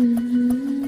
Mm-hmm.